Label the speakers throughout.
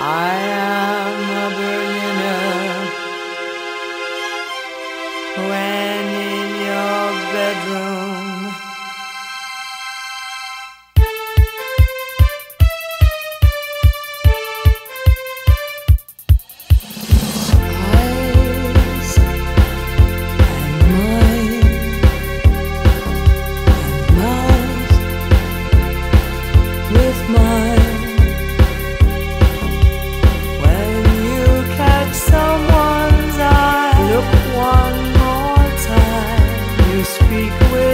Speaker 1: I am a Berliner. When in your bedroom. speak with.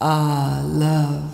Speaker 1: Ah, love.